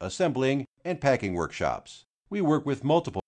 assembling, and packing workshops. We work with multiple